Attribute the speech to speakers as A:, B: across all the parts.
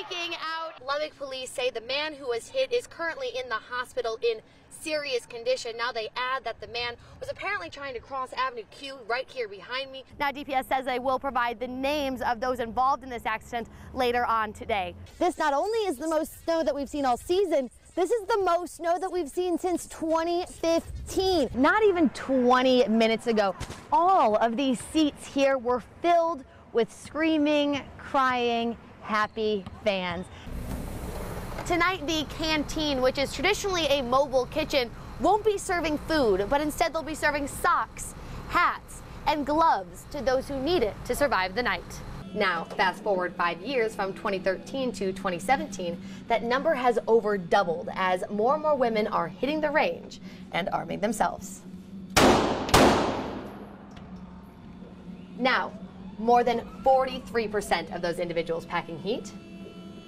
A: freaking out. Lubbock police say the man who was hit is currently in the hospital in serious condition. Now they add that the man was apparently trying to cross Avenue Q right here behind me. Now DPS says they will provide the names of those involved in this accident later on today.
B: This not only is the most snow that we've seen all season, this is the most snow that we've seen since 2015.
A: Not even 20 minutes ago, all of these seats here were filled with screaming, crying, happy fans. Tonight, the canteen, which is traditionally a mobile kitchen, won't be serving food, but instead they'll be serving socks, hats, and gloves to those who need it to survive the night. Now, fast forward five years from 2013 to 2017, that number has over doubled as more and more women are hitting the range and arming themselves. Now, more than 43% of those individuals packing heat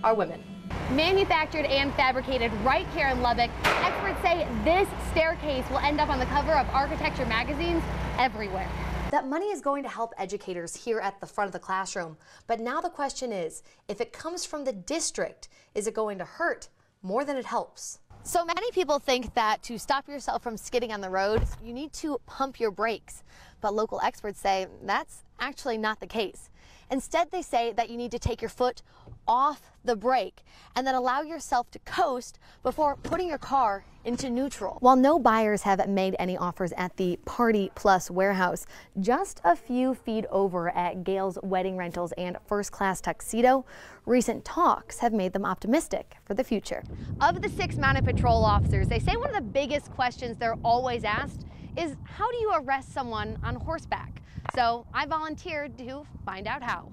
A: are women. Manufactured and fabricated right here in Lubbock, experts say this staircase will end up on the cover of architecture magazines everywhere. That money is going to help educators here at the front of the classroom. But now the question is, if it comes from the district, is it going to hurt more than it helps? So many people think that to stop yourself from skidding on the road, you need to pump your brakes. But local experts say that's actually not the case. Instead, they say that you need to take your foot off the brake and then allow yourself to coast before putting your car into neutral. While no buyers have made any offers at the Party Plus warehouse, just a few feet over at Gale's Wedding Rentals and First Class Tuxedo, recent talks have made them optimistic for the future. Of the six mounted patrol officers, they say one of the biggest questions they're always asked is how do you arrest someone on horseback? So I volunteered to find out how.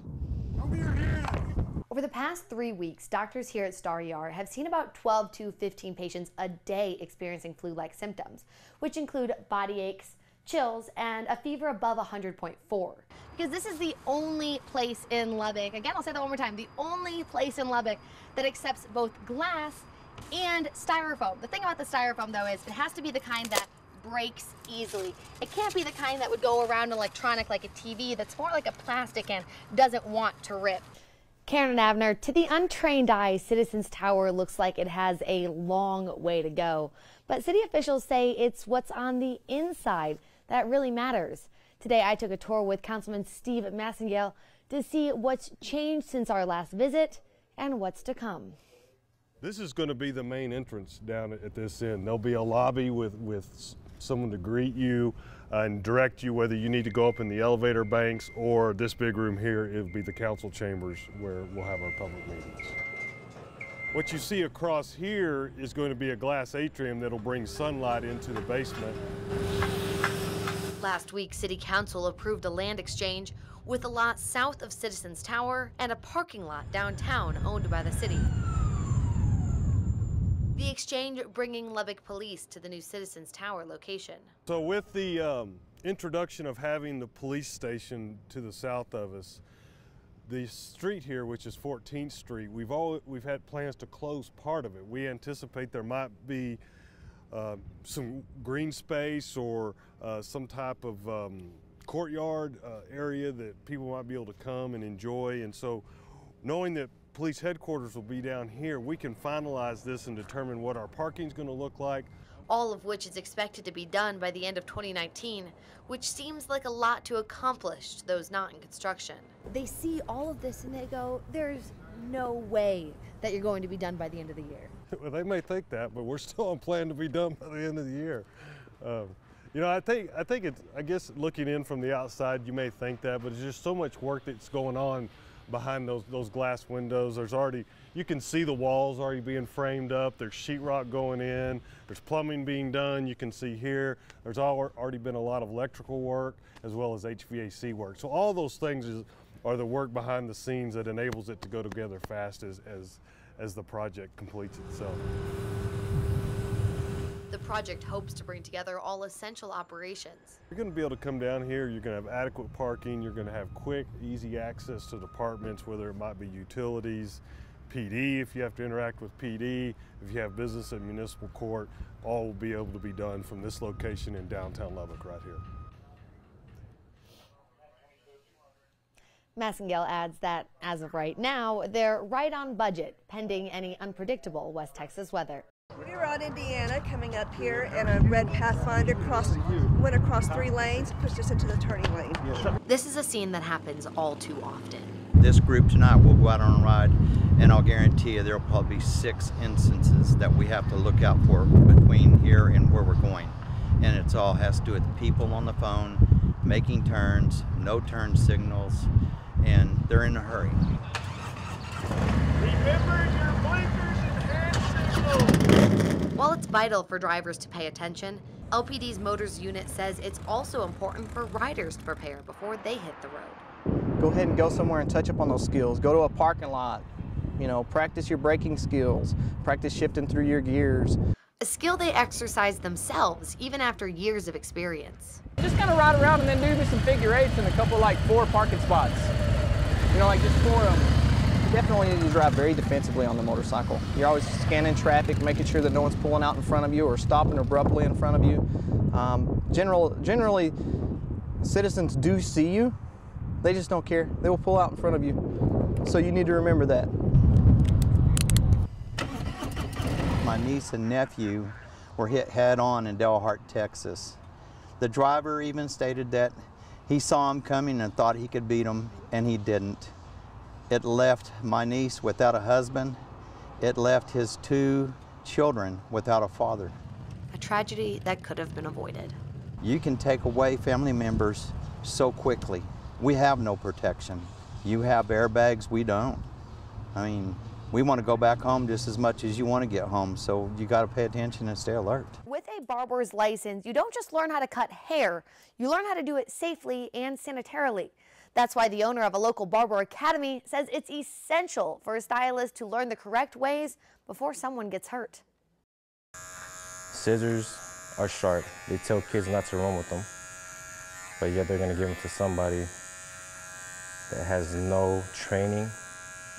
A: Over the past three weeks, doctors here at Star ER have seen about 12 to 15 patients a day experiencing flu-like symptoms, which include body aches, chills, and a fever above 100.4. Because this is the only place in Lubbock, again, I'll say that one more time, the only place in Lubbock that accepts both glass and styrofoam. The thing about the styrofoam, though, is it has to be the kind that breaks easily. It can't be the kind that would go around electronic like a TV that's more like a plastic and doesn't want to rip. Karin and Abner, to the untrained eye, Citizens Tower looks like it has a long way to go. But city officials say it's what's on the inside that really matters. Today, I took a tour with Councilman Steve Massengale to see what's changed since our last visit and what's to come.
C: This is going to be the main entrance down at this end. There'll be a lobby with, with someone to greet you uh, and direct you whether you need to go up in the elevator banks or this big room here, it'll be the council chambers where we'll have our public meetings. What you see across here is going to be a glass atrium that'll bring sunlight into the basement.
A: Last week, City Council approved a land exchange with a lot south of Citizens Tower and a parking lot downtown owned by the city. The exchange bringing Lubbock Police to the new Citizens Tower location.
C: So with the um, introduction of having the police station to the south of us, the street here, which is 14th Street, we've all we've had plans to close part of it. We anticipate there might be uh, some green space or uh, some type of um, courtyard uh, area that people might be able to come and enjoy. And so, knowing that police headquarters will be down here, we can finalize this and determine what our parking is going to look like.
A: All of which is expected to be done by the end of 2019, which seems like a lot to accomplish to those not in construction. They see all of this and they go, there's no way that you're going to be done by the end of the year.
C: well, they may think that, but we're still on plan to be done by the end of the year. Um, you know, I think I think it's. I guess looking in from the outside, you may think that, but it's just so much work that's going on behind those, those glass windows. There's already, you can see the walls already being framed up. There's sheetrock going in. There's plumbing being done. You can see here, there's already been a lot of electrical work as well as HVAC work. So all those things is, are the work behind the scenes that enables it to go together fast as, as, as the project completes itself.
A: The project hopes to bring together all essential operations.
C: You're going to be able to come down here, you're going to have adequate parking, you're going to have quick, easy access to departments, whether it might be utilities, PD if you have to interact with PD, if you have business at municipal court, all will be able to be done from this location in downtown Lubbock right here.
A: Massengale adds that as of right now, they're right on budget, pending any unpredictable West Texas weather.
D: We Indiana coming up here, and a red Pathfinder crossed, went across three lanes, pushed us into the turning lane.
A: This is a scene that happens all too often.
E: This group tonight will go out on a ride, and I'll guarantee you there will probably be six instances that we have to look out for between here and where we're going. And it's all has to do with people on the phone, making turns, no turn signals, and they're in a hurry.
F: Remember your blinkers and hand signals.
A: While it's vital for drivers to pay attention, LPD's Motors unit says it's also important for riders to prepare before they hit the road.
G: Go ahead and go somewhere and touch up on those skills. Go to a parking lot. You know, practice your braking skills. Practice shifting through your gears.
A: A skill they exercise themselves even after years of experience.
G: Just kind of ride around and then do me some figure eights and a couple like four parking spots. You know, like just four of them. Definitely need to drive very defensively on the motorcycle. You're always scanning traffic, making sure that no one's pulling out in front of you or stopping abruptly in front of you. Um, general, generally, citizens do see you. They just don't care. They will pull out in front of you. So you need to remember that.
E: My niece and nephew were hit head on in Dalhart, Texas. The driver even stated that he saw him coming and thought he could beat him, and he didn't. It left my niece without a husband. It left his two children without a father.
A: A tragedy that could have been avoided.
E: You can take away family members so quickly. We have no protection. You have airbags, we don't. I mean, we want to go back home just as much as you want to get home, so you got to pay attention and stay alert.
A: With a barber's license, you don't just learn how to cut hair, you learn how to do it safely and sanitarily. That's why the owner of a local barber academy says it's essential for a stylist to learn the correct ways before someone gets hurt.
H: Scissors are sharp. They tell kids not to run with them, but yet they're going to give them to somebody that has no training.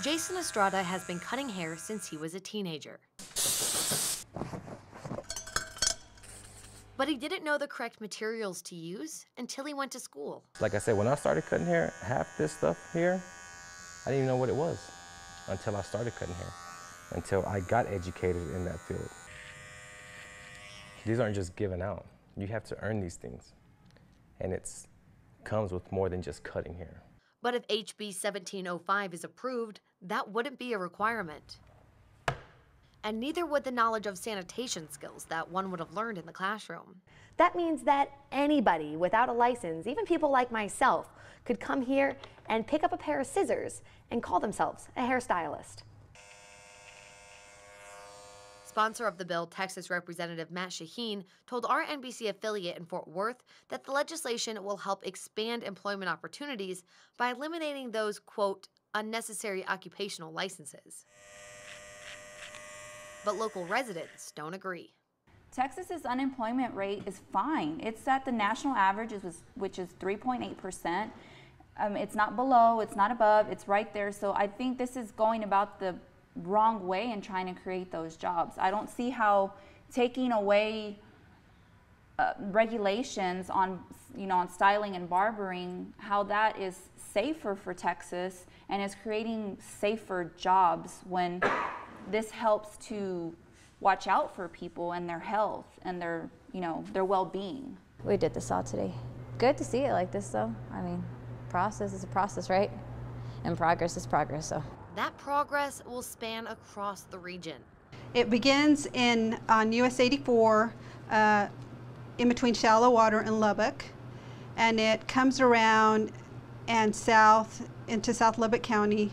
A: Jason Estrada has been cutting hair since he was a teenager. But he didn't know the correct materials to use until he went to school.
H: Like I said, when I started cutting hair, half this stuff here, I didn't even know what it was until I started cutting hair, until I got educated in that field. These aren't just given out. You have to earn these things. And it comes with more than just cutting hair.
A: But if HB 1705 is approved, that wouldn't be a requirement. And neither would the knowledge of sanitation skills that one would have learned in the classroom. That means that anybody without a license, even people like myself, could come here and pick up a pair of scissors and call themselves a hairstylist. Sponsor of the bill, Texas Representative Matt Shaheen, told our NBC affiliate in Fort Worth that the legislation will help expand employment opportunities by eliminating those, quote, unnecessary occupational licenses. But local residents don't agree.
I: Texas's unemployment rate is fine. It's at the national average, which is 3.8%. Um, it's not below, it's not above, it's right there. So I think this is going about the wrong way in trying to create those jobs. I don't see how taking away uh, regulations on you know on styling and barbering how that is safer for Texas and is creating safer jobs when this helps to watch out for people and their health and their you know their well-being.
J: We did this all today. Good to see it like this though. I mean, process is a process, right? And progress is progress, so.
A: That progress will span across the region.
K: It begins in on US 84 uh, in between Shallowater and Lubbock and it comes around and south into South Lubbock County.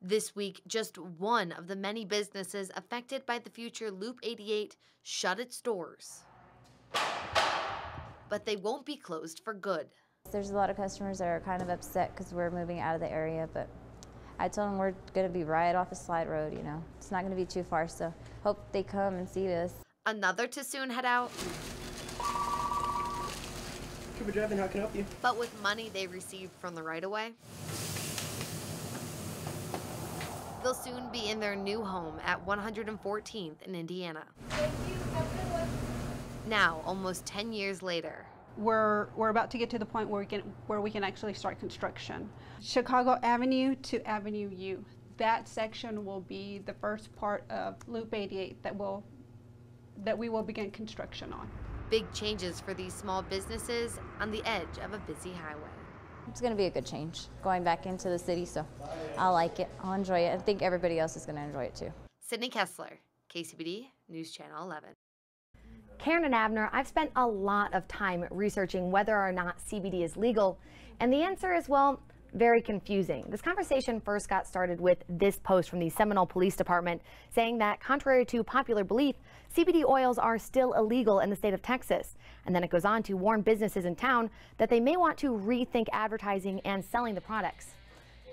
A: This week, just one of the many businesses affected by the future Loop 88 shut its doors. But they won't be closed for good.
J: There's a lot of customers that are kind of upset because we're moving out of the area, but I told them we're going to be right off a slide road, you know. It's not going to be too far, so hope they come and see us.
A: Another to soon head out.
G: Cooper Driving, how can I help you?
A: But with money they received from the right-of-way, they'll soon be in their new home at 114th in Indiana. Now, almost 10 years later,
K: we're, we're about to get to the point where we can, where we can actually start construction. Chicago Avenue to Avenue U, that section will be the first part of Loop 88 that will, that we will begin construction on.
A: Big changes for these small businesses on the edge of a busy highway.
J: It's going to be a good change going back into the city, so I like it. I'll enjoy it. I think everybody else is going to enjoy it too.
A: Sydney Kessler, KCBD News Channel 11. Karin and Abner, I've spent a lot of time researching whether or not CBD is legal, and the answer is, well, very confusing. This conversation first got started with this post from the Seminole Police Department saying that contrary to popular belief, CBD oils are still illegal in the state of Texas. And then it goes on to warn businesses in town that they may want to rethink advertising and selling the products.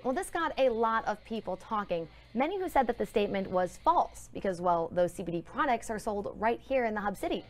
A: Well, this got a lot of people talking, many who said that the statement was false because, well, those CBD products are sold right here in the hub city.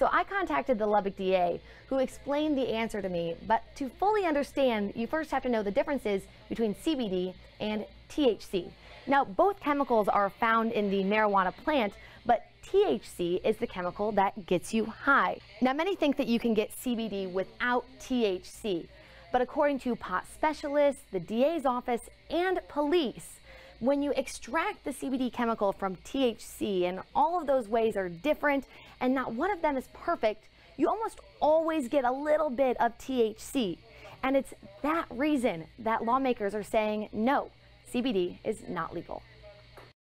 A: So I contacted the Lubbock DA, who explained the answer to me. But to fully understand, you first have to know the differences between CBD and THC. Now, both chemicals are found in the marijuana plant, but THC is the chemical that gets you high. Now, many think that you can get CBD without THC, but according to pot specialists, the DA's office, and police, when you extract the CBD chemical from THC, and all of those ways are different, and not one of them is perfect, you almost always get a little bit of THC. And it's that reason that lawmakers are saying no, CBD is not legal.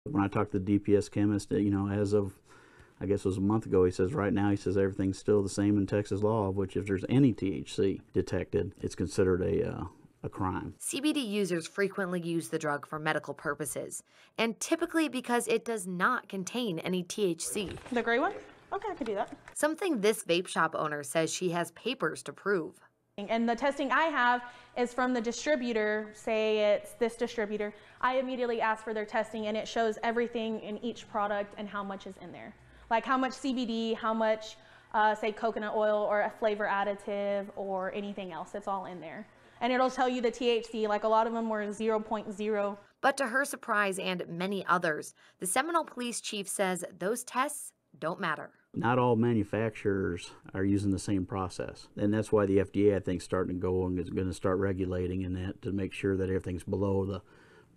L: When I talked to the DPS chemist, you know, as of I guess it was a month ago, he says right now he says everything's still the same in Texas law, of which if there's any THC detected, it's considered a uh, a crime.
A: CBD users frequently use the drug for medical purposes, and typically because it does not contain any THC.
M: The gray one? Okay, I could do that.
A: Something this vape shop owner says she has papers to prove.
M: And the testing I have is from the distributor, say it's this distributor. I immediately ask for their testing and it shows everything in each product and how much is in there. Like how much CBD, how much, uh, say, coconut oil or a flavor additive or anything else. It's all in there and it'll tell you the THC, like a lot of them were 0.0.
A: But to her surprise and many others, the Seminole police chief says those tests don't matter.
L: Not all manufacturers are using the same process. And that's why the FDA, I think, is starting to go and is going to start regulating in that to make sure that everything's below the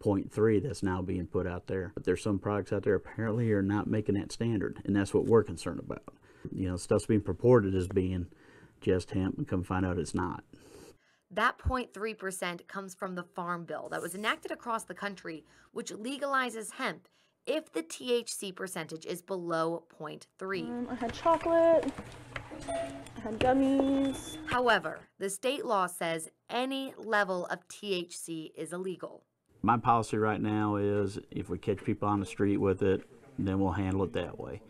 L: 0.3 that's now being put out there. But there's some products out there apparently are not making that standard, and that's what we're concerned about. You know, stuff's being purported as being just hemp, and come find out it's not.
A: That 0.3% comes from the Farm Bill that was enacted across the country, which legalizes hemp if the THC percentage is below 0.3.
M: Um, I had chocolate, I had gummies.
A: However, the state law says any level of THC is illegal.
L: My policy right now is if we catch people on the street with it, then we'll handle it that way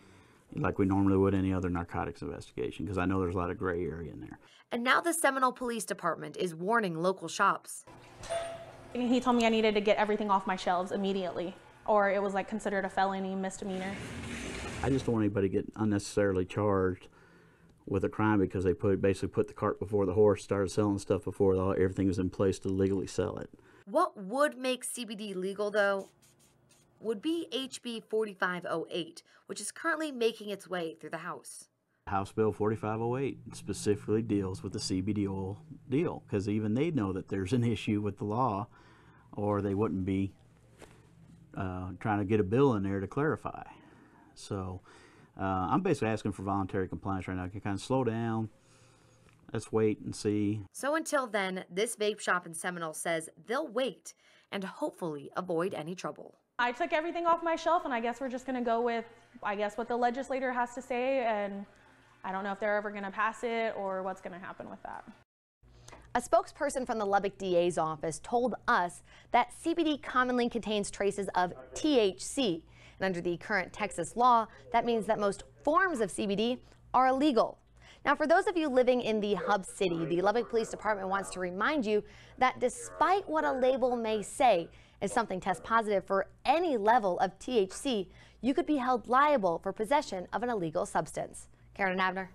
L: like we normally would any other narcotics investigation because I know there's a lot of gray area in there.
A: And now the Seminole Police Department is warning local shops.
M: He told me I needed to get everything off my shelves immediately or it was like considered a felony misdemeanor.
L: I just don't want anybody to get unnecessarily charged with a crime because they put basically put the cart before the horse, started selling stuff before the, everything was in place to legally sell it.
A: What would make CBD legal though would be HB 4508, which is currently making its way through the House.
L: House Bill 4508 specifically deals with the CBD oil deal because even they know that there's an issue with the law or they wouldn't be uh, trying to get a bill in there to clarify. So uh, I'm basically asking for voluntary compliance right now. I Can kind of slow down. Let's wait and see.
A: So until then, this vape shop in Seminole says they'll wait and hopefully avoid any trouble.
M: I took everything off my shelf and I guess we're just gonna go with, I guess, what the legislator has to say and I don't know if they're ever gonna pass it or what's gonna happen with that.
A: A spokesperson from the Lubbock DA's office told us that CBD commonly contains traces of THC. And under the current Texas law, that means that most forms of CBD are illegal. Now, for those of you living in the hub city, the Lubbock Police Department wants to remind you that despite what a label may say, if something tests positive for any level of THC, you could be held liable for possession of an illegal substance. Karin Abner.